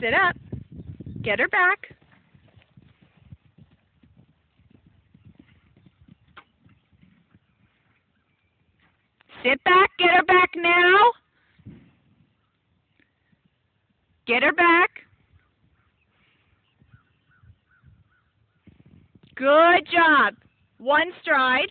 Sit up. Get her back. Sit back. Get her back now. Get her back. Good job. One stride.